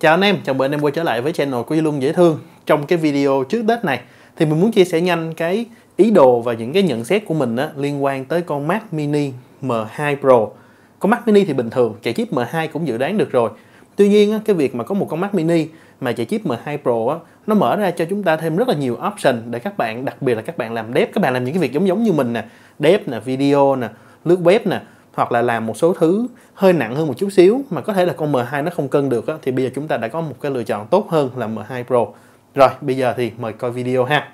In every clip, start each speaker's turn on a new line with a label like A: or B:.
A: Chào anh em, chào mừng anh em quay trở lại với channel của Duy Luân Dễ Thương. Trong cái video trước Tết này thì mình muốn chia sẻ nhanh cái ý đồ và những cái nhận xét của mình á, liên quan tới con Mac Mini M2 Pro. Con Mac Mini thì bình thường, chạy chip M2 cũng dự đoán được rồi. Tuy nhiên á, cái việc mà có một con Mac Mini mà chạy chip M2 Pro á, nó mở ra cho chúng ta thêm rất là nhiều option để các bạn, đặc biệt là các bạn làm dev, các bạn làm những cái việc giống giống như mình nè. Dev nè, video nè, lướt web nè hoặc là làm một số thứ hơi nặng hơn một chút xíu mà có thể là con M2 nó không cân được á, thì bây giờ chúng ta đã có một cái lựa chọn tốt hơn là M2 Pro. Rồi, bây giờ thì mời coi video ha.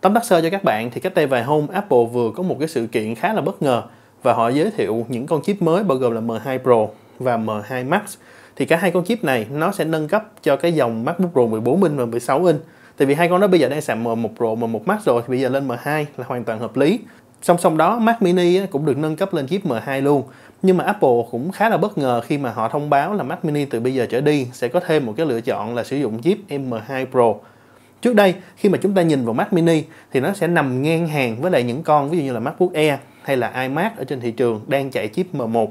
A: Tóm tắt sơ cho các bạn thì cách đây vài hôm Apple vừa có một cái sự kiện khá là bất ngờ và họ giới thiệu những con chip mới bao gồm là M2 Pro và M2 Max. Thì cả hai con chip này nó sẽ nâng cấp cho cái dòng MacBook Pro 14 inch và 16 inch. Tại vì hai con đó bây giờ đang sạc M1 Pro, M1 Max rồi thì bây giờ lên M2 là hoàn toàn hợp lý. Song song đó Mac Mini cũng được nâng cấp lên chip M2 luôn. Nhưng mà Apple cũng khá là bất ngờ khi mà họ thông báo là Mac Mini từ bây giờ trở đi sẽ có thêm một cái lựa chọn là sử dụng chip M2 Pro. Trước đây khi mà chúng ta nhìn vào Mac Mini thì nó sẽ nằm ngang hàng với lại những con ví dụ như là MacBook Air hay là iMac ở trên thị trường đang chạy chip M1.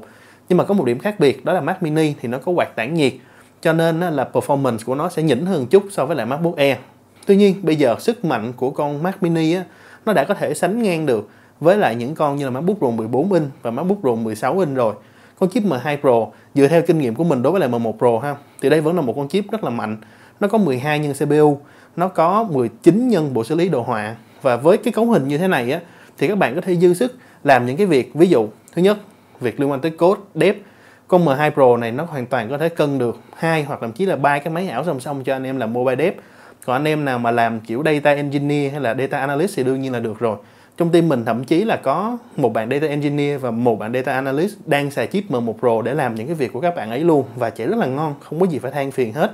A: Nhưng mà có một điểm khác biệt đó là Mac Mini thì nó có quạt tản nhiệt cho nên là performance của nó sẽ nhỉnh hơn chút so với lại MacBook Air. Tuy nhiên bây giờ sức mạnh của con Mac Mini á, nó đã có thể sánh ngang được với lại những con như là MacBook Pro 14 inch và MacBook Pro 16 inch rồi. Con chip M2 Pro, dựa theo kinh nghiệm của mình đối với lại M1 Pro ha, thì đây vẫn là một con chip rất là mạnh. Nó có 12 nhân CPU nó có 19 nhân bộ xử lý đồ họa. Và với cái cấu hình như thế này á, thì các bạn có thể dư sức làm những cái việc, ví dụ, thứ nhất, việc liên quan tới code dev con M2 Pro này nó hoàn toàn có thể cân được hai hoặc thậm chí là ba cái máy ảo song song cho anh em làm mobile dev còn anh em nào mà làm kiểu data engineer hay là data analyst thì đương nhiên là được rồi trong team mình thậm chí là có một bạn data engineer và một bạn data analyst đang xài chip M1 Pro để làm những cái việc của các bạn ấy luôn và chạy rất là ngon, không có gì phải than phiền hết.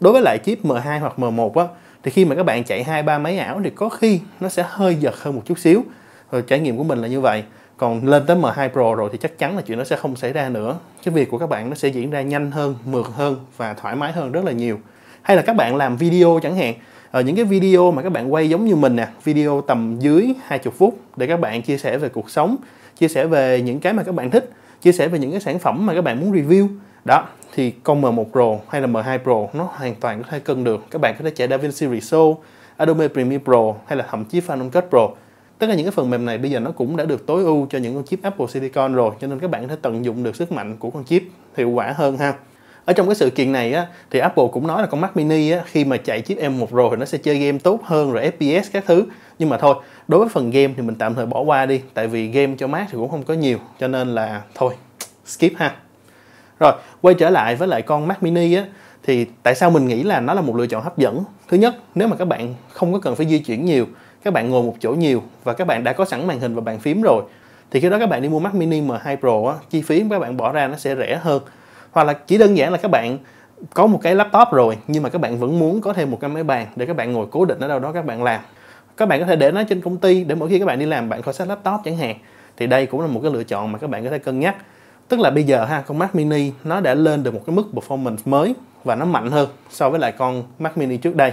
A: Đối với lại chip M2 hoặc M1 á, thì khi mà các bạn chạy hai, ba máy ảo thì có khi nó sẽ hơi giật hơn một chút xíu. Rồi trải nghiệm của mình là như vậy. Còn lên tới M2 Pro rồi thì chắc chắn là chuyện nó sẽ không xảy ra nữa. Cái việc của các bạn nó sẽ diễn ra nhanh hơn, mượt hơn và thoải mái hơn rất là nhiều. Hay là các bạn làm video chẳng hạn ở những cái video mà các bạn quay giống như mình nè, video tầm dưới 20 phút để các bạn chia sẻ về cuộc sống, chia sẻ về những cái mà các bạn thích, chia sẻ về những cái sản phẩm mà các bạn muốn review. Đó, thì con M1 Pro hay là M2 Pro nó hoàn toàn có thể cân được. Các bạn có thể chạy DaVinci Resolve, Adobe Premiere Pro hay là thậm chí Final Cut Pro. Tất cả những cái phần mềm này bây giờ nó cũng đã được tối ưu cho những con chip Apple Silicon rồi, cho nên các bạn có thể tận dụng được sức mạnh của con chip hiệu quả hơn ha ở trong cái sự kiện này á thì Apple cũng nói là con Mac Mini á khi mà chạy chip M1 rồi thì nó sẽ chơi game tốt hơn rồi FPS các thứ. Nhưng mà thôi đối với phần game thì mình tạm thời bỏ qua đi tại vì game cho Mac thì cũng không có nhiều cho nên là thôi skip ha. Rồi quay trở lại với lại con Mac Mini á thì tại sao mình nghĩ là nó là một lựa chọn hấp dẫn? Thứ nhất nếu mà các bạn không có cần phải di chuyển nhiều các bạn ngồi một chỗ nhiều và các bạn đã có sẵn màn hình và bàn phím rồi thì khi đó các bạn đi mua Mac Mini M2 Pro á, chi phí các bạn bỏ ra nó sẽ rẻ hơn hoặc là chỉ đơn giản là các bạn có một cái laptop rồi, nhưng mà các bạn vẫn muốn có thêm một cái máy bàn để các bạn ngồi cố định ở đâu đó các bạn làm. Các bạn có thể để nó trên công ty để mỗi khi các bạn đi làm, bạn khỏi sách laptop chẳng hạn. Thì đây cũng là một cái lựa chọn mà các bạn có thể cân nhắc. Tức là bây giờ ha, con Mac Mini nó đã lên được một cái mức performance mới và nó mạnh hơn so với lại con Mac Mini trước đây.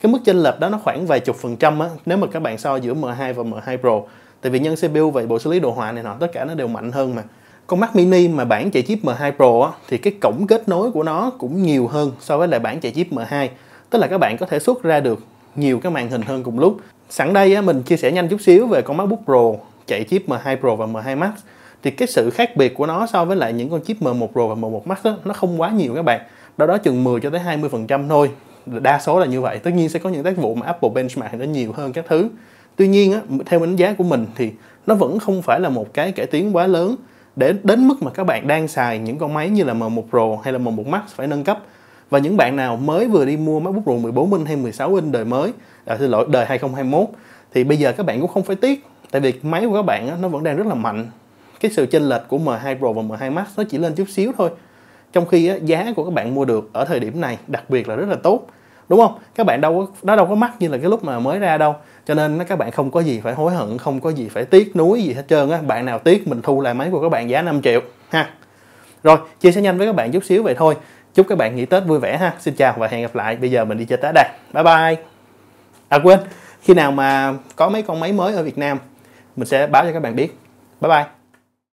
A: Cái mức chênh lệch đó nó khoảng vài chục phần trăm á, nếu mà các bạn so giữa M2 và M2 Pro. Tại vì nhân CPU và bộ xử lý đồ họa này nọ, tất cả nó đều mạnh hơn mà con Mac Mini mà bản chạy chip M2 Pro á, thì cái cổng kết nối của nó cũng nhiều hơn so với lại bản chạy chip M2 tức là các bạn có thể xuất ra được nhiều cái màn hình hơn cùng lúc. Sẵn đây á, mình chia sẻ nhanh chút xíu về con MacBook Pro chạy chip M2 Pro và M2 Max. Thì cái sự khác biệt của nó so với lại những con chip M1 Pro và M1 Max đó, nó không quá nhiều các bạn. Đó đó chừng 10 cho tới 20 phần trăm thôi. Đa số là như vậy. Tất nhiên sẽ có những tác vụ mà Apple benchmark nó nhiều hơn các thứ. Tuy nhiên á, theo đánh giá của mình thì nó vẫn không phải là một cái cải tiến quá lớn để đến mức mà các bạn đang xài những con máy như là M1 Pro hay là M1 Max phải nâng cấp. Và những bạn nào mới vừa đi mua MacBook Pro 14 inch hay 16 inch đời mới à, xin lỗi đời 2021 thì bây giờ các bạn cũng không phải tiếc. Tại vì máy của các bạn á, nó vẫn đang rất là mạnh. Cái sự chênh lệch của M2 Pro và M2 Max nó chỉ lên chút xíu thôi. Trong khi á, giá của các bạn mua được ở thời điểm này đặc biệt là rất là tốt. Đúng không? Các bạn đâu có nó đâu có mắc như là cái lúc mà mới ra đâu cho nên các bạn không có gì phải hối hận, không có gì phải tiếc nuối gì hết trơn á. Bạn nào tiếc mình thu lại máy của các bạn giá 5 triệu, ha. Rồi, chia sẻ nhanh với các bạn chút xíu vậy thôi. Chúc các bạn nghỉ tết vui vẻ, ha. Xin chào và hẹn gặp lại. Bây giờ mình đi chơi tết đây. Bye bye. À quên. Khi nào mà có mấy con máy mới ở việt nam, mình sẽ báo cho các bạn biết. Bye bye.